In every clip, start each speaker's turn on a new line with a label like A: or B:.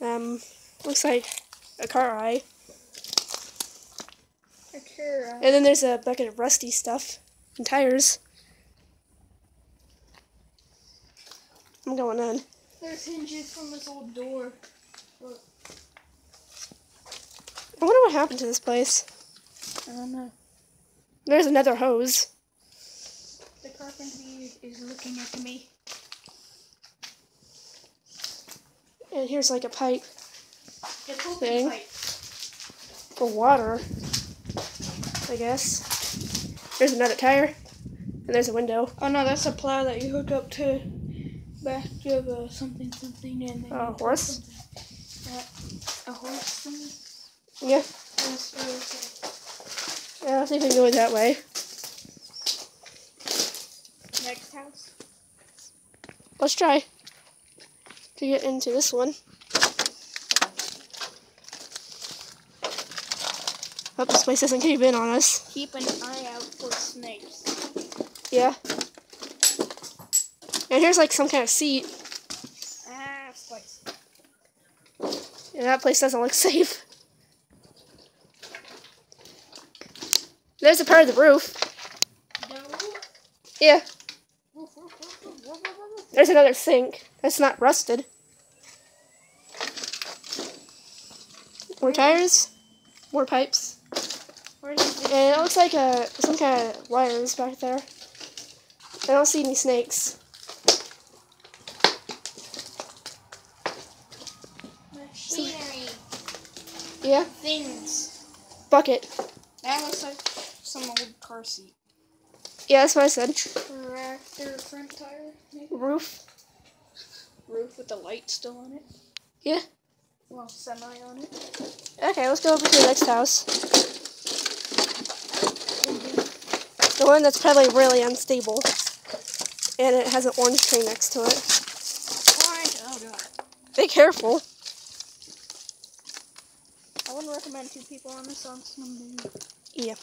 A: Um, looks like a car eye.
B: A car.
A: And then there's a bucket of rusty stuff and tires. I'm going in.
B: There's hinges from this old door. Look,
A: I wonder what happened to this place.
B: I don't know.
A: There's another hose.
B: The carpenter is looking at me.
A: And here's like a pipe Thing.
B: pipe.
A: for water. I guess. There's another tire. And there's a window.
B: Oh no, that's a plow that you hook up to back of a something something and then
A: A horse?
B: Yeah. A horse thing?
A: Yeah.
B: Okay.
A: Yeah, I think we can go that way.
B: Next house.
A: Let's try to get into this one. Hope this place doesn't cave in on us.
B: Keep an eye out for snakes.
A: Yeah. And here's like some kind of seat.
B: Ah, spice.
A: And that place doesn't look safe. There's a part of the roof.
B: No.
A: Yeah. There's another sink. That's not rusted. More tires. More pipes. And it looks like uh, some kind of wires back there. I don't see any snakes.
B: machinery?
A: Yeah.
B: Things.
A: Bucket.
B: That looks like some old car seat.
A: Yeah, that's what I said.
B: Tractor front tire, maybe?
A: Roof.
B: Roof with the light still on it.
A: Yeah.
B: Well, semi on it.
A: Okay, let's go over to the next house. The one that's probably really unstable. And it has an orange tree next to it.
B: Orange. Oh god.
A: Be careful.
B: I wouldn't recommend two people on this on Sunday.
A: Yeah.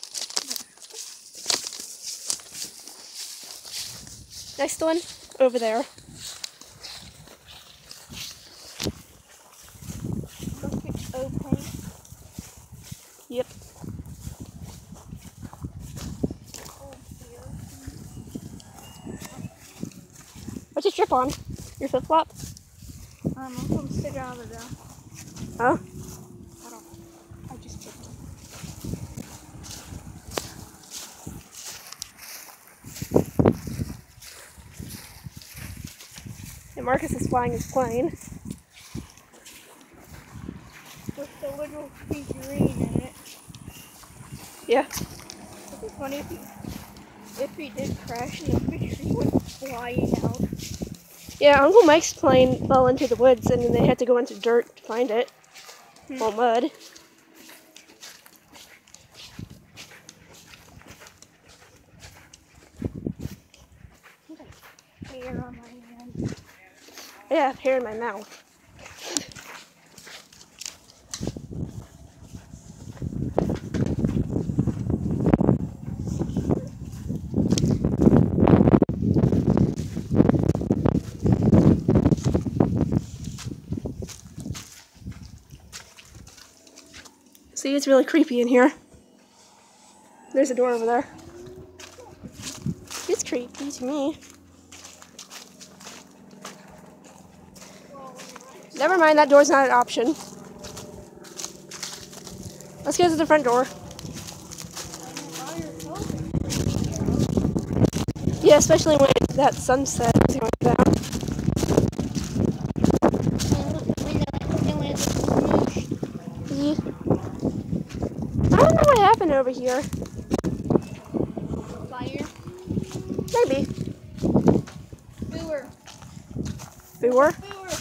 A: Next one, over there.
B: Bucket open.
A: Yep. What's your strip on? Your flip flop?
B: Um, I'm gonna stick out of the ground.
A: Oh.
B: I don't. I just tripped.
A: And Marcus is flying his plane.
B: With the little figurine in it.
A: Yeah.
B: It'd be funny if he, if he did crash and the went flying out.
A: Yeah, Uncle Mike's plane fell into the woods and then they had to go into dirt to find it.
B: Hmm.
A: All mud.
B: Yeah, on my hand.
A: I have hair in my mouth. See, it's really creepy in here. There's a door over there. It's creepy to me. Never mind, that door's not an option. Let's go to the front door. Yeah, especially when that sunset is going down. Yeah. I don't know what happened over here.
B: Fire.
A: Maybe.
B: Booer.
A: Booer.
B: Booer.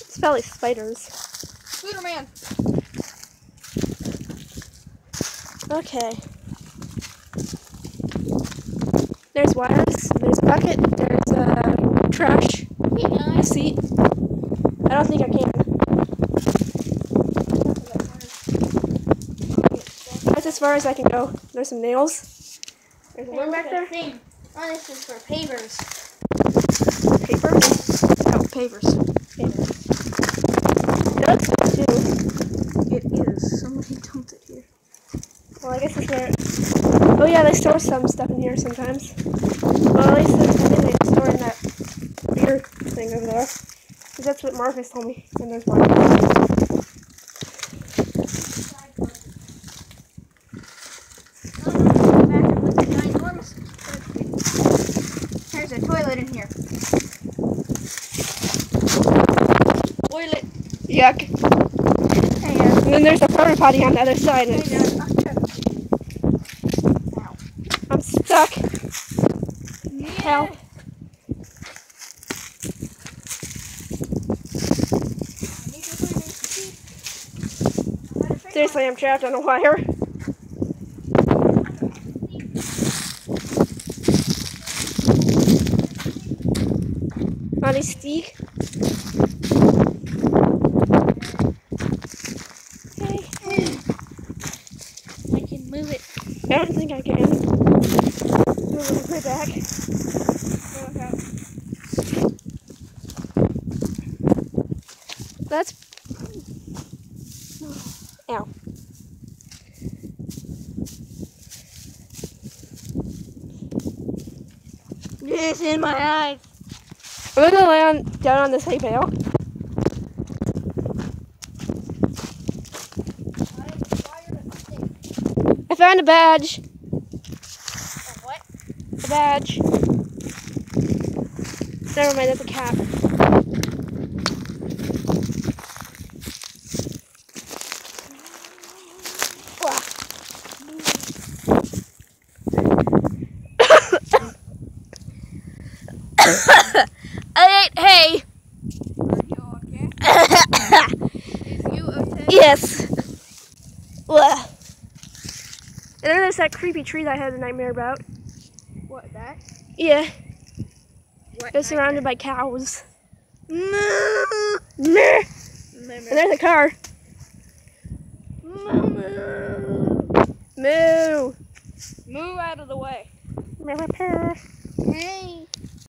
A: It's probably spiders.
B: Booterman.
A: Okay. There's wires, there's a bucket, there's uh, trash, a seat. I don't think I can. far as I can go. There's some nails. There's one back there.
B: Thing. Oh, this is for pavers.
A: Papers?
B: No, pavers.
A: Pavers. That's too. It is. Somebody dumped it here. Well, I guess it's where. Oh yeah, they store some stuff in here sometimes. Well, at least there's something they store in that weird thing over there. Because that's what Marcus told me. And there's
B: Marcus. A toilet in here. Toilet.
A: Yuck.
B: Hey, uh,
A: And then there's a porta potty on the other side.
B: Hey, uh,
A: I'm stuck. Help. Seriously, I'm trapped on a wire. Stick. Hey.
B: I can move it.
A: I don't think I can. Move it way back. That's. Ow.
B: It's in my eyes.
A: I'm gonna lay on down on this hay bale. I found a badge.
B: What?
A: A badge. Never mind, that's a cap. Wow. I ate hay.
B: Are you okay? Is you okay?
A: yes. And then there's that creepy tree that I had a nightmare about.
B: What, that?
A: Yeah,
B: What?
A: it's surrounded by cows.
B: No.
A: Meh. And there's a car.
B: Moo!
A: Moo.
B: Move out of the way.
A: Meh, meh, purr.
B: Hey.